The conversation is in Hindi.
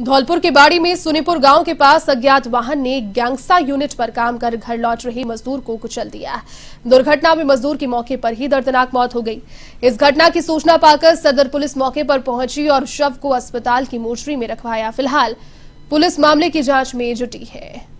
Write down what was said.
धौलपुर के बाड़ी में सुनीपुर गाँव के पास अज्ञात वाहन ने गैंगसा यूनिट पर काम कर घर लौट रहे मजदूर को कुचल दिया। दुर्घटना में मजदूर की मौके पर ही दर्दनाक मौत हो गई। इस घटना की सूचना पाकर सदर पुलिस मौके पर पहुँची और शव को अस्पताल की मोर्चरी में रखवाया। फ़िलहाल पुलिस मामले की जाँच में जुटी है।